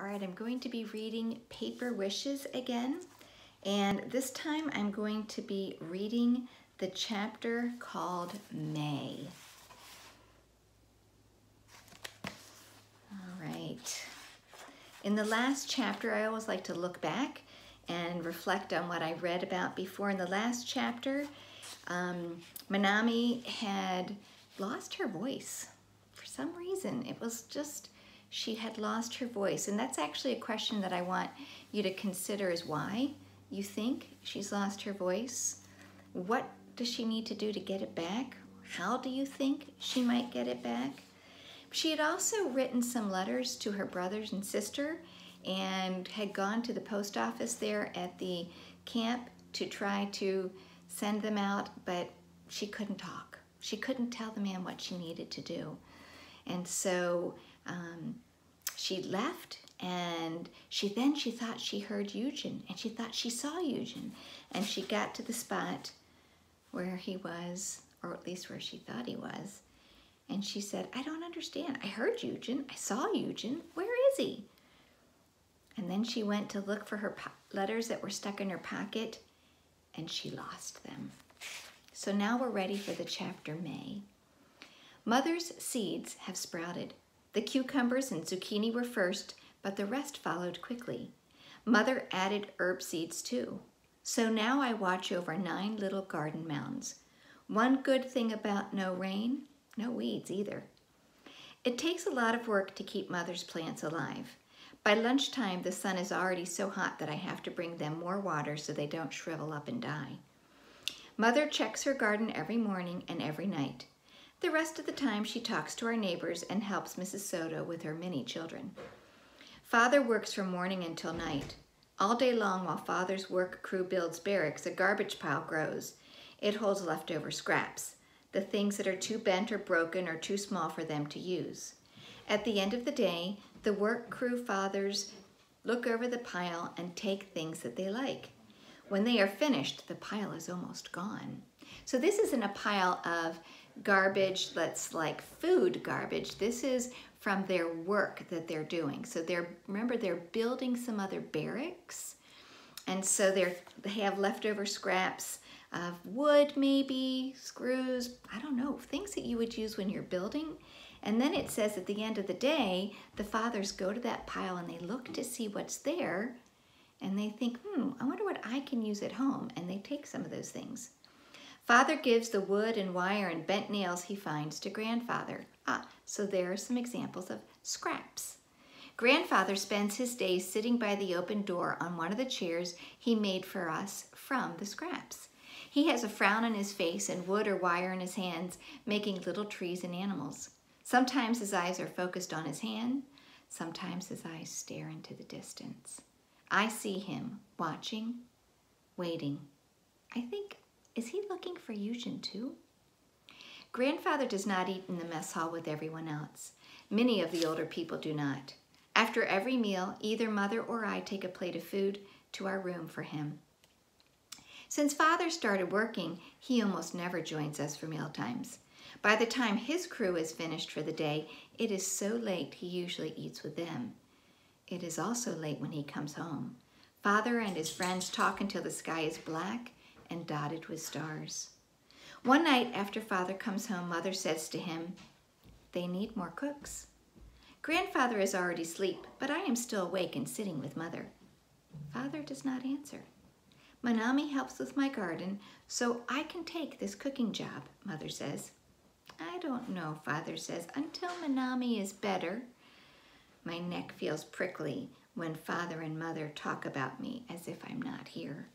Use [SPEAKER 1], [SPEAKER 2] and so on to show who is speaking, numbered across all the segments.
[SPEAKER 1] All right, I'm going to be reading Paper Wishes again. And this time I'm going to be reading the chapter called May. All right. In the last chapter, I always like to look back and reflect on what I read about before. In the last chapter, um, Manami had lost her voice for some reason. It was just she had lost her voice. And that's actually a question that I want you to consider is why you think she's lost her voice. What does she need to do to get it back? How do you think she might get it back? She had also written some letters to her brothers and sister and had gone to the post office there at the camp to try to send them out, but she couldn't talk. She couldn't tell the man what she needed to do. And so um, she left and she then she thought she heard Yujin and she thought she saw Yujin and she got to the spot where he was or at least where she thought he was and she said I don't understand. I heard Yujin. I saw Yujin. Where is he? And then she went to look for her letters that were stuck in her pocket and she lost them. So now we're ready for the chapter May. Mother's seeds have sprouted the cucumbers and zucchini were first, but the rest followed quickly. Mother added herb seeds too. So now I watch over nine little garden mounds. One good thing about no rain, no weeds either. It takes a lot of work to keep Mother's plants alive. By lunchtime, the sun is already so hot that I have to bring them more water so they don't shrivel up and die. Mother checks her garden every morning and every night. The rest of the time she talks to our neighbors and helps Mrs. Soto with her many children. Father works from morning until night. All day long while Father's work crew builds barracks, a garbage pile grows. It holds leftover scraps, the things that are too bent or broken or too small for them to use. At the end of the day, the work crew fathers look over the pile and take things that they like. When they are finished, the pile is almost gone. So this isn't a pile of garbage that's like food garbage. This is from their work that they're doing. So they're, remember, they're building some other barracks. And so they're, they have leftover scraps of wood, maybe, screws, I don't know, things that you would use when you're building. And then it says at the end of the day, the fathers go to that pile and they look to see what's there and they think, hmm, I wonder what I can use at home. And they take some of those things. Father gives the wood and wire and bent nails he finds to grandfather. Ah, so there are some examples of scraps. Grandfather spends his days sitting by the open door on one of the chairs he made for us from the scraps. He has a frown on his face and wood or wire in his hands, making little trees and animals. Sometimes his eyes are focused on his hand, sometimes his eyes stare into the distance. I see him watching, waiting. I think is he looking for Yujin too? Grandfather does not eat in the mess hall with everyone else. Many of the older people do not. After every meal, either mother or I take a plate of food to our room for him. Since father started working, he almost never joins us for meal times. By the time his crew is finished for the day, it is so late he usually eats with them. It is also late when he comes home. Father and his friends talk until the sky is black and dotted with stars. One night after father comes home, mother says to him, They need more cooks. Grandfather is already asleep, but I am still awake and sitting with mother. Father does not answer. Manami helps with my garden, so I can take this cooking job, mother says. I don't know, father says, until Manami is better. My neck feels prickly when father and mother talk about me as if I'm not here.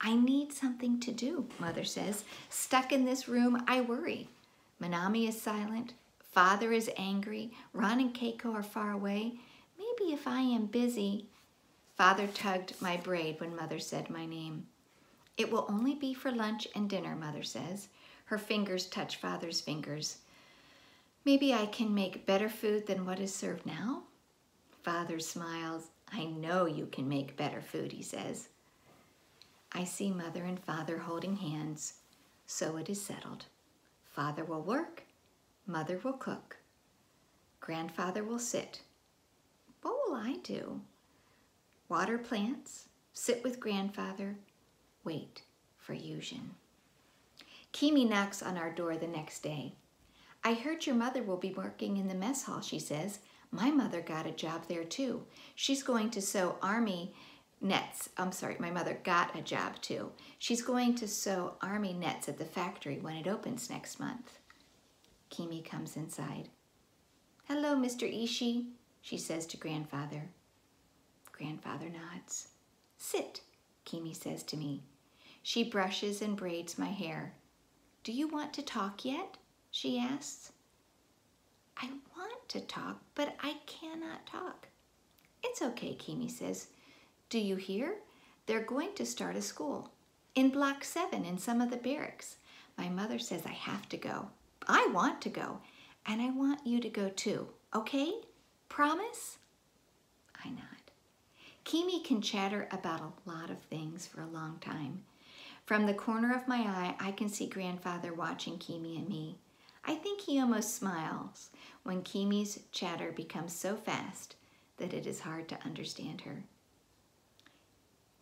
[SPEAKER 1] I need something to do, Mother says. Stuck in this room, I worry. Manami is silent. Father is angry. Ron and Keiko are far away. Maybe if I am busy. Father tugged my braid when Mother said my name. It will only be for lunch and dinner, Mother says. Her fingers touch Father's fingers. Maybe I can make better food than what is served now? Father smiles. I know you can make better food, he says. I see mother and father holding hands, so it is settled. Father will work, mother will cook, grandfather will sit. What will I do? Water plants, sit with grandfather, wait for Yujin. Kimi knocks on our door the next day. I heard your mother will be working in the mess hall, she says. My mother got a job there too. She's going to sew army nets. I'm sorry, my mother got a job too. She's going to sew army nets at the factory when it opens next month. Kimi comes inside. Hello, Mr. Ishii, she says to grandfather. Grandfather nods. Sit, Kimi says to me. She brushes and braids my hair. Do you want to talk yet? she asks. I want to talk, but I cannot talk. It's okay, Kimi says. Do you hear? They're going to start a school. In Block 7 in some of the barracks. My mother says I have to go. I want to go, and I want you to go too, okay? Promise? I nod. Kimi can chatter about a lot of things for a long time. From the corner of my eye, I can see grandfather watching Kimi and me. I think he almost smiles when Kimi's chatter becomes so fast that it is hard to understand her.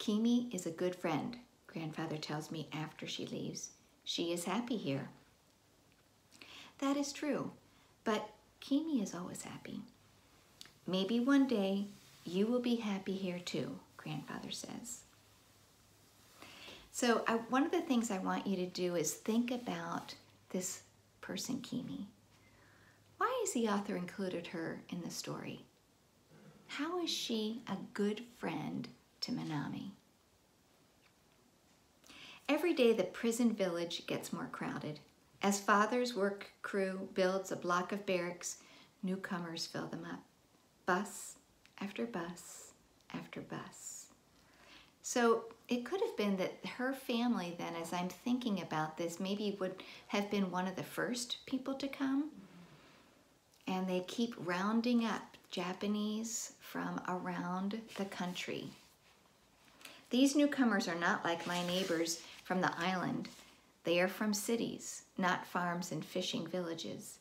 [SPEAKER 1] Kimi is a good friend, grandfather tells me after she leaves. She is happy here. That is true, but Kimi is always happy. Maybe one day you will be happy here too, grandfather says. So I, one of the things I want you to do is think about this person, Kimi. Why has the author included her in the story? How is she a good friend to? Every day the prison village gets more crowded. As father's work crew builds a block of barracks, newcomers fill them up. Bus after bus after bus. So it could have been that her family then, as I'm thinking about this, maybe would have been one of the first people to come. And they keep rounding up Japanese from around the country. These newcomers are not like my neighbors from the island. They are from cities, not farms and fishing villages.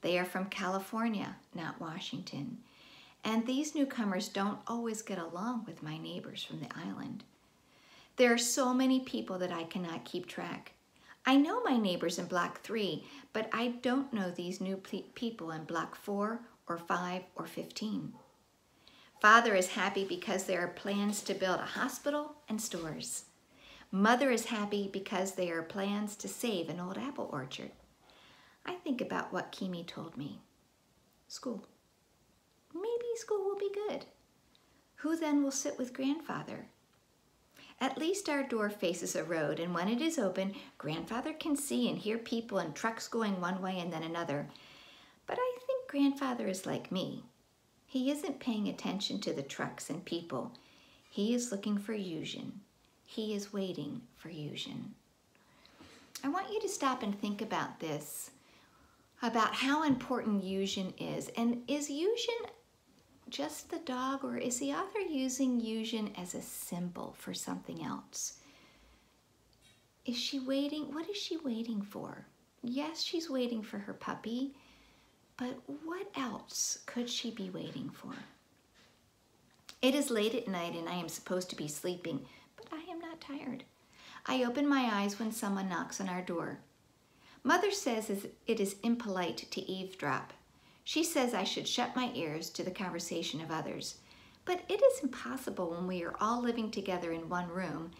[SPEAKER 1] They are from California, not Washington. And these newcomers don't always get along with my neighbors from the island. There are so many people that I cannot keep track. I know my neighbors in Block 3, but I don't know these new people in Block 4 or 5 or 15. Father is happy because there are plans to build a hospital and stores. Mother is happy because there are plans to save an old apple orchard. I think about what Kimi told me. School. Maybe school will be good. Who then will sit with grandfather? At least our door faces a road, and when it is open, grandfather can see and hear people and trucks going one way and then another. But I think grandfather is like me. He isn't paying attention to the trucks and people. He is looking for Yujin. He is waiting for Yujin. I want you to stop and think about this, about how important Yujin is. And is Yujin just the dog, or is the author using Yujin as a symbol for something else? Is she waiting? What is she waiting for? Yes, she's waiting for her puppy, but what else could she be waiting for? It is late at night and I am supposed to be sleeping, but I am not tired. I open my eyes when someone knocks on our door. Mother says it is impolite to eavesdrop, she says I should shut my ears to the conversation of others. But it is impossible when we are all living together in one room,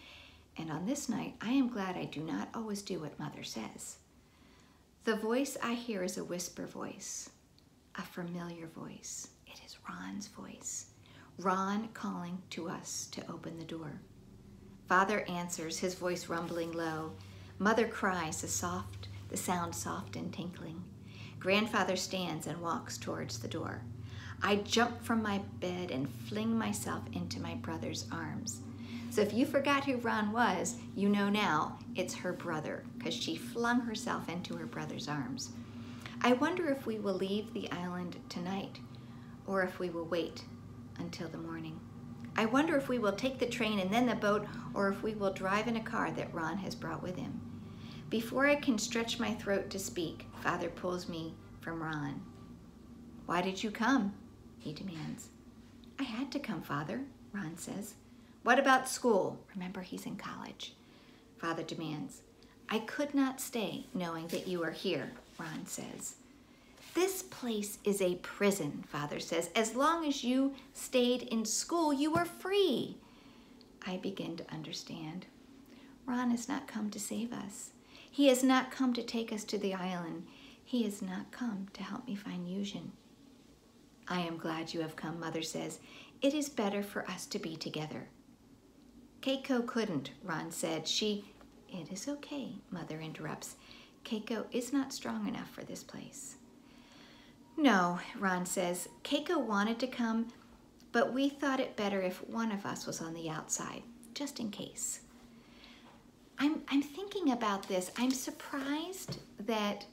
[SPEAKER 1] and on this night I am glad I do not always do what Mother says. The voice I hear is a whisper voice, a familiar voice. It is Ron's voice. Ron calling to us to open the door. Father answers, his voice rumbling low. Mother cries, the soft, the sound soft and tinkling. Grandfather stands and walks towards the door. I jump from my bed and fling myself into my brother's arms. So if you forgot who Ron was, you know now it's her brother because she flung herself into her brother's arms. I wonder if we will leave the island tonight or if we will wait until the morning. I wonder if we will take the train and then the boat or if we will drive in a car that Ron has brought with him. Before I can stretch my throat to speak, Father pulls me from Ron. Why did you come? He demands. I had to come, Father, Ron says. What about school? Remember, he's in college. Father demands. I could not stay knowing that you are here, Ron says. This place is a prison, Father says. As long as you stayed in school, you were free. I begin to understand. Ron has not come to save us. He has not come to take us to the island. He has not come to help me find Yujin. I am glad you have come, Mother says. It is better for us to be together. Keiko couldn't, Ron said. She, it is okay, Mother interrupts. Keiko is not strong enough for this place. No, Ron says. Keiko wanted to come, but we thought it better if one of us was on the outside, just in case. I'm, I'm thinking about this. I'm surprised that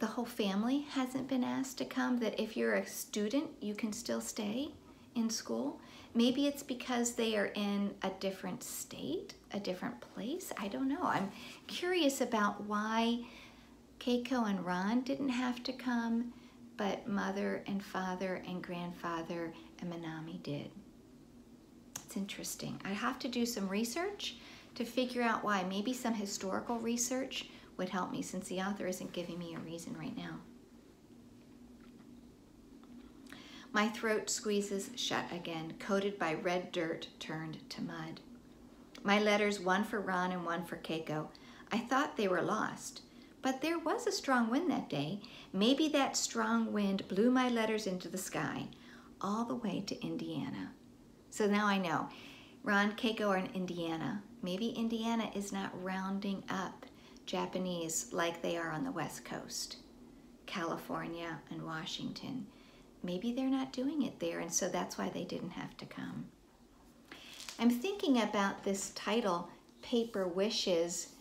[SPEAKER 1] the whole family hasn't been asked to come, that if you're a student, you can still stay in school. Maybe it's because they are in a different state, a different place. I don't know. I'm curious about why Keiko and Ron didn't have to come but mother and father and grandfather and Manami did. It's interesting. I'd have to do some research to figure out why. Maybe some historical research would help me since the author isn't giving me a reason right now. My throat squeezes shut again, coated by red dirt turned to mud. My letters, one for Ron and one for Keiko. I thought they were lost. But there was a strong wind that day. Maybe that strong wind blew my letters into the sky, all the way to Indiana. So now I know. Ron Keiko are in Indiana. Maybe Indiana is not rounding up Japanese like they are on the West Coast, California and Washington. Maybe they're not doing it there, and so that's why they didn't have to come. I'm thinking about this title, Paper Wishes,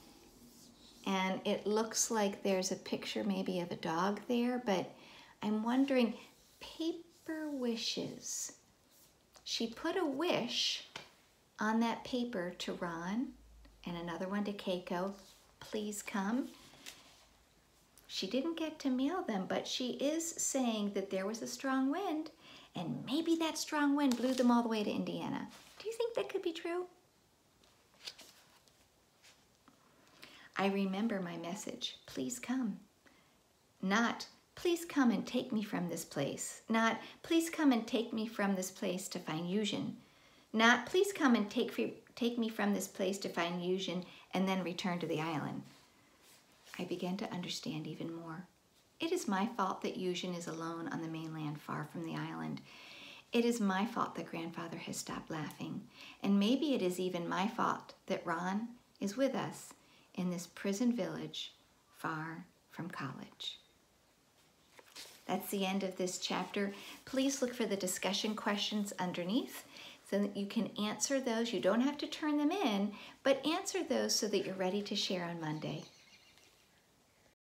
[SPEAKER 1] and it looks like there's a picture maybe of a dog there, but I'm wondering, paper wishes. She put a wish on that paper to Ron and another one to Keiko, please come. She didn't get to mail them, but she is saying that there was a strong wind and maybe that strong wind blew them all the way to Indiana. Do you think that could be true? I remember my message, please come. Not, please come and take me from this place. Not, please come and take me from this place to find Yujin. Not, please come and take, take me from this place to find Yujin and then return to the island. I began to understand even more. It is my fault that Yujin is alone on the mainland far from the island. It is my fault that grandfather has stopped laughing. And maybe it is even my fault that Ron is with us in this prison village far from college. That's the end of this chapter. Please look for the discussion questions underneath so that you can answer those. You don't have to turn them in, but answer those so that you're ready to share on Monday.